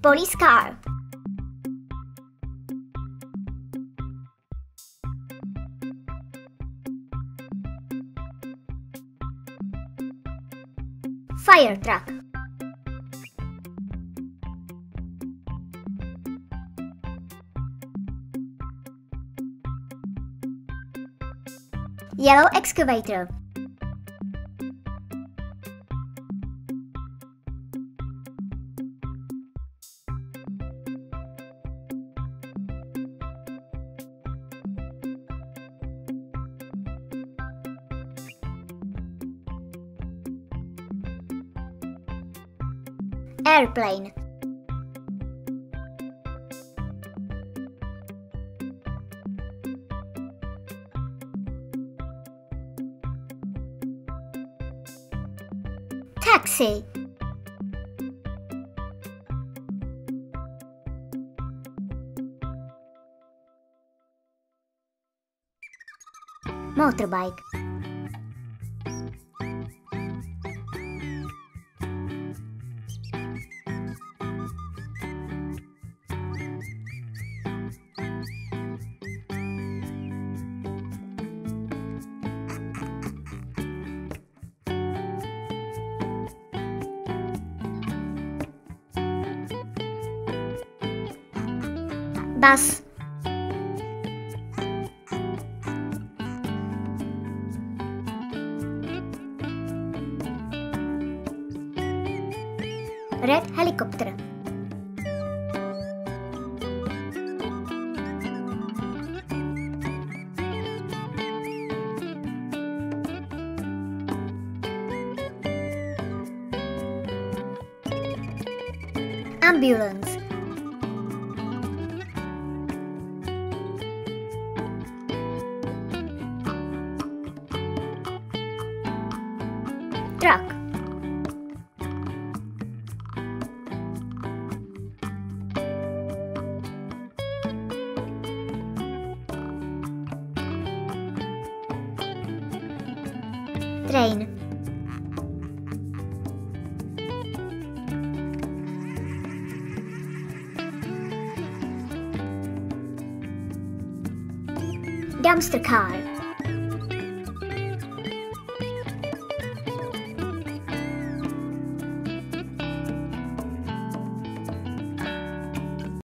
Police car. Fire truck. Yellow excavator. Airplane. Taxi. Motorbike. Bus. Red helicopter. Ambulance. Truck. Train. Dumpster car.